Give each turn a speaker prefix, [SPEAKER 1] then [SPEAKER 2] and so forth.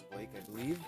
[SPEAKER 1] Blake, I believe.